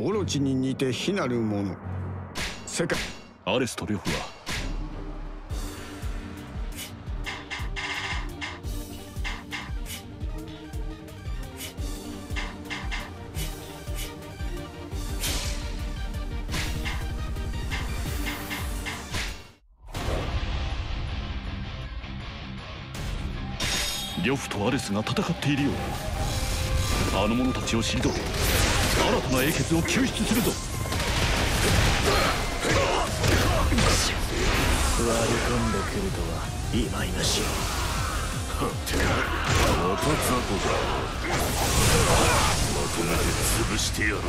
オロチに似て非なるもの。世界。アレスと呂布は。呂布とアレスが戦っているようだ。あの者たちを退け。新たな英傑を救出するぞ。割り込んでくるとは忌々しいはてまた雑魚かまとめて潰してやろう。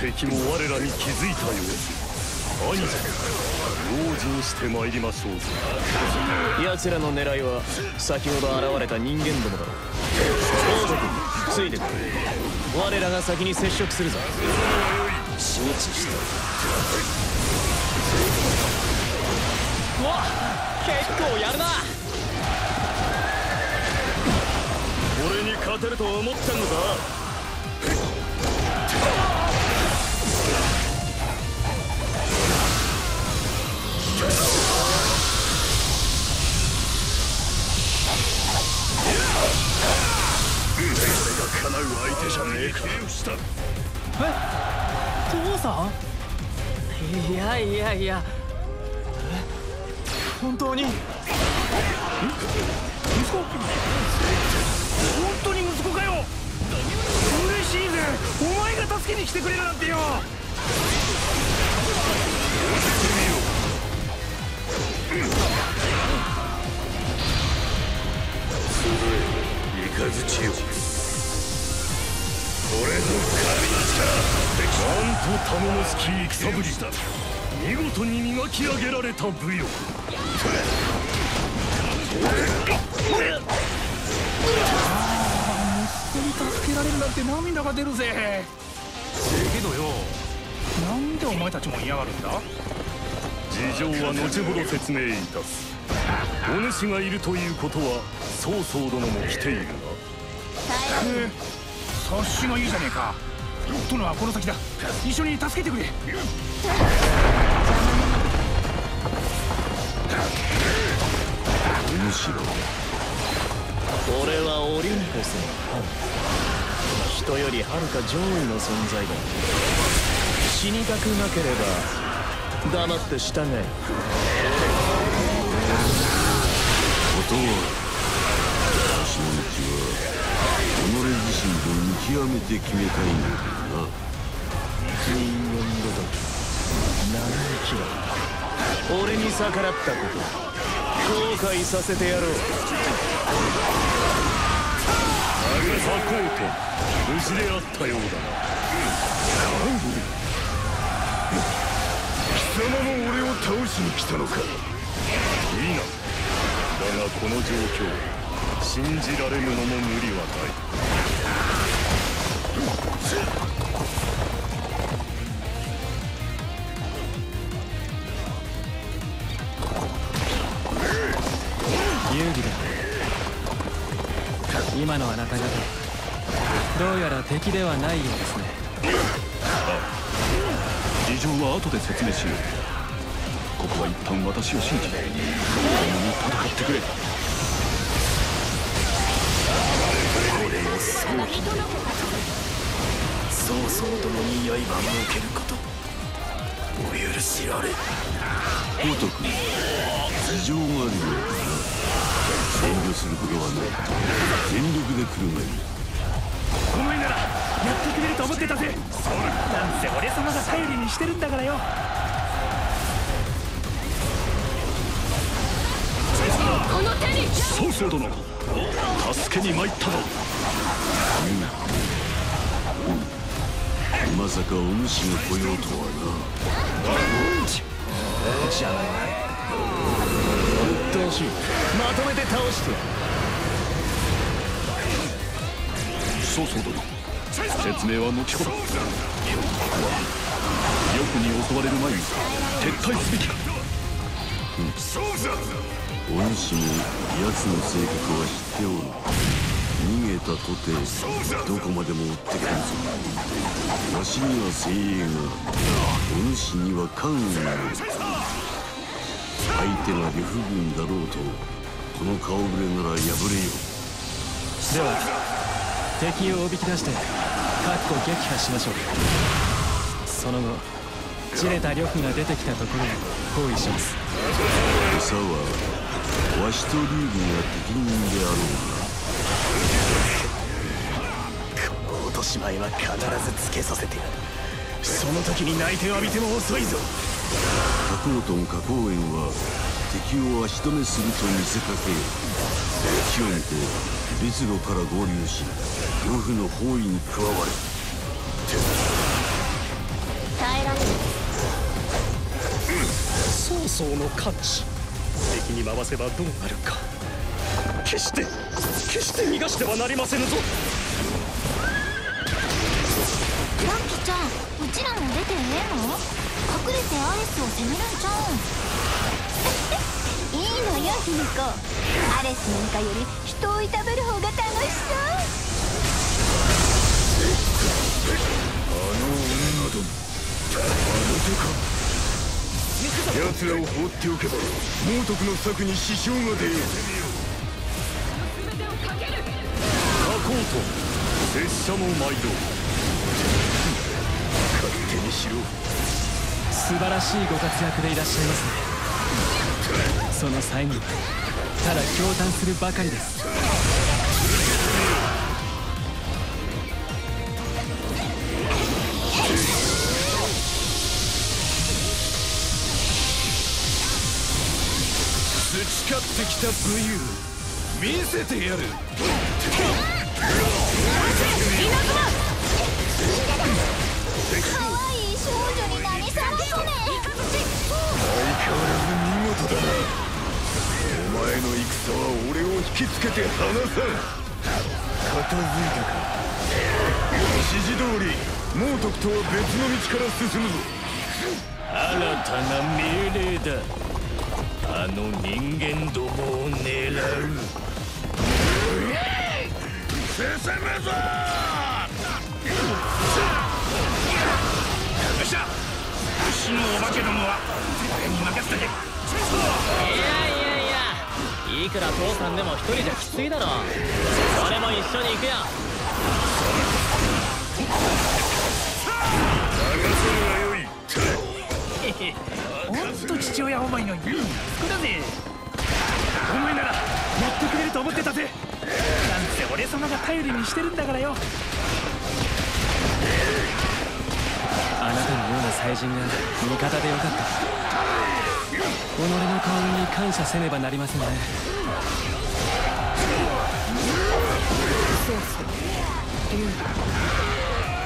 敵も我らに気づいたようです兄者用心して参りましょうぞ奴らの狙いは先ほど現れた人間どもだろうついてくれ我らが先に接触するぞ。承知したうわ結構やるな。俺に勝てると思ってんのか？叶う相手じゃねえかえ父さん？いやいやいや。本当に？息子？本当に息子かよ？嬉しいぜ。お前が助けに来てくれるなんてよ。雷よと頼もしき戦ぶりだ。見事に磨き上げられた武よ息子に助けられるなんて涙が出るぜ。けどよ。なんでお前たちも嫌がるんだ？事情は後ほど説明いたすお主がいるということは曹操殿も来ているな察しがいいじゃねえか殿はこの先だ。一緒に助けてくれ。むしろ俺はオリンポスの神人よりはるか上位の存在だ。死にたくなければ黙って従え。ことは私の道は己自身と見極めて決めたいんだな人間ごとき生意気だ俺に逆らったこと後悔させてやろうサコート無事であったようだな貴様も俺を倒しに来たのかいいなだがこの状況信じられぬのも無理はない。遊戯だ。今のあなた方どうやら敵ではないようですね。事情は後で説明しよう。ここは一旦私を信じ共に戦ってくれ俺の早期に曹操殿に刃設けること。お許しあれ。光徳事情があるようだな遠慮することはない全力で来るがいいお前ならやってくれ。ると思ってたぜなんせ俺様が頼りにしてるんだからよ曹操殿助けに参ったぞまさかお主が来ようとはじゃないうっとうしいまとめて倒してやる曹操殿説明は後ほどここは翼に襲われる前に撤退すべきかなお主も奴の性格は知っておる逃げたとてどこまでも追ってくる。ぞわしには精鋭がお主には関羽がある。相手が呂布軍だろうとこの顔ぶれなら破れよ。では敵をおびき出して確固撃破しましょう。その後じれた呂布が出てきたところに包囲します餌はわしと劉備が適任であろうがこの落とし前は必ずつけさせてやる。その時に泣いて浴びても遅いぞ。加工トン加工園は敵を足止めすると見せかけ機を見て別路から合流し呂布の包囲に加われ。曹操の勝ち敵に回せばどうなるか。決して決して逃がしてはなりませぬぞ。ランキちゃんうちらも出てええの？隠れてアレスを攻めるんちゃうん。いいのよヒミコ。アレスなんかより人を炒める方が楽し 奴らを放っておけば猛徳の策に支障が出よう。加工と拙者も毎度勝手にしろ。素晴らしいご活躍でいらっしゃいますね。その際にただ驚嘆するばかりです。培ってきた武勇見せてやる。可愛い少女に何さらそね相変わらず見事だ。なお前の戦は俺を引きつけて離さん片付いたか指示通り猛徳とは別の道から進むぞ。新たな命令だ。あの人間どもを狙う。進むぞ！よっしゃ！牛のお化けどもは俺に任せて？けいやいやいやいくら父さんでも一人じゃきついだろ。俺も一緒に行くよ。ほんと父親思いのいい息子だぜ？お前ならやってくれると思ってたぜ。なんせ俺様が頼りにしてるんだからよ。あなたのような祭人が味方でよかった。己の幸運に感謝せねばなりませんね。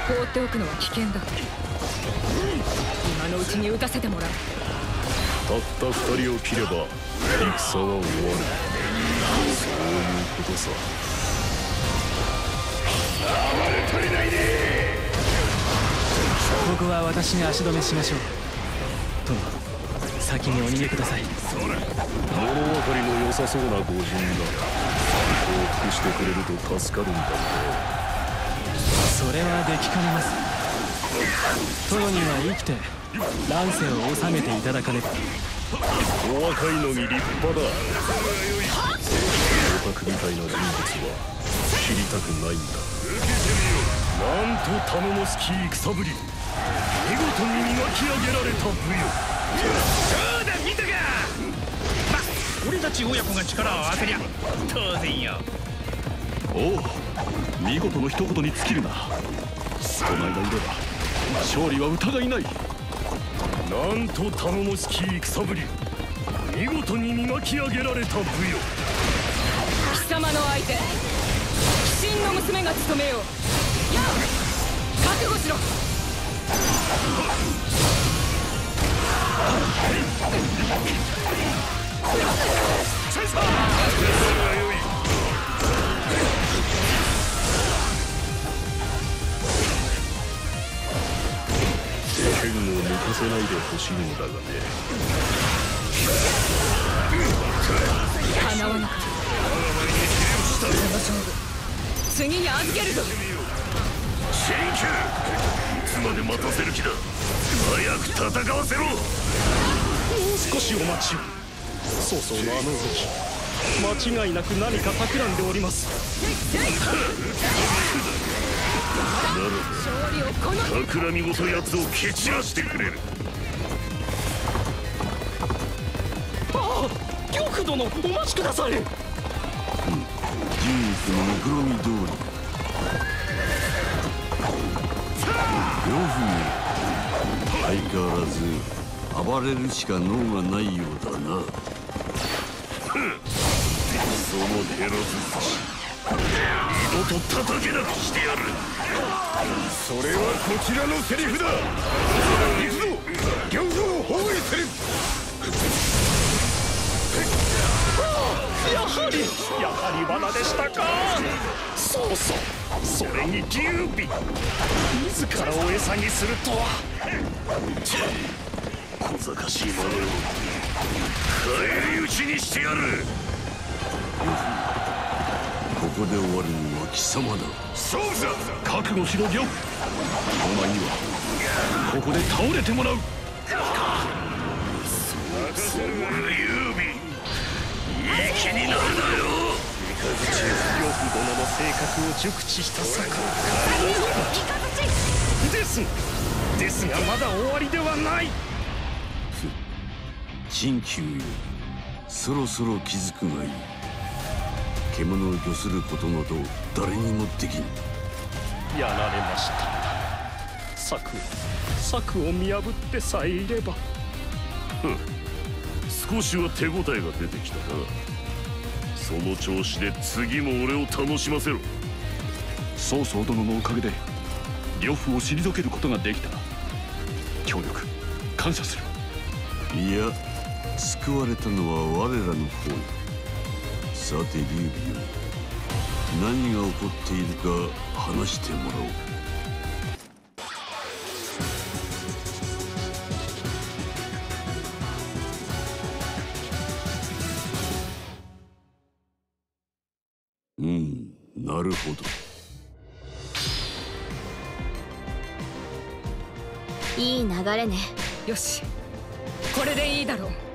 放っておくのは危険だ。今のうちに撃たせてもらう。った二人を切れば戦は終わる。そういうことさ。ここは私が足止めしましょう。殿先にお逃げください。物分かりの良さそうな御仁だ降伏してくれると助かるんだそれはできかねます殿には生きて乱世を治めていただかねば。お若いのに立派だ。オタクみたいな人物は切りたくないんだ。なんと頼もしき戦ぶり。見事に磨き上げられた武よそうだ見たかま俺たち親子が力を合わせりゃ当然よ。おお見事の一言に尽きるな。この間いれば勝利は疑いない。なんと頼もしき戦ぶり。見事に磨き上げられた武よ貴様の相手鬼神の娘が務めよう。や覚悟しろ。せないでほしいのだがね叶わなかったこの勝負次に預けるぞ新旧いつまで待たせる気だ早く戦わせろもう少しお待ちを曹操のあの動き間違いなく何か企んでおります勝利をこの。企み事やつを蹴散らしてくれる。ああ玉殿お待ちくださいジュースの目論見通り両夫相変わらず暴れるしか脳がないようだなそのヘロズ二度と叩けなくしてやるそれはこちらのセリフだ。行くぞ。漁夫を包囲するやはりやはり罠でしたかそうそうそれに劉備自らを餌にするとは小賢しい者よ返り討ちにしてやるここで終わるのは貴様だ。勝負だ覚悟しろギョ。お前にはここで倒れてもらう。そういい気。になるなよ。呂布殿の性格を熟知した策です。ですがまだ終わりではない。陳旧よ。そろそろ気づくがいい獣を御することなど誰にもできん。やられました。策策を見破ってさえいれば。少しは手応えが出てきたな。その調子で次も俺を楽しませろ。曹操殿のおかげで呂布を退けることができた協力感謝する。いや救われたのは我らの方よさて劉備よ何が起こっているか話してもらおううんなるほど。いい流れね。よし。これでいいだろう。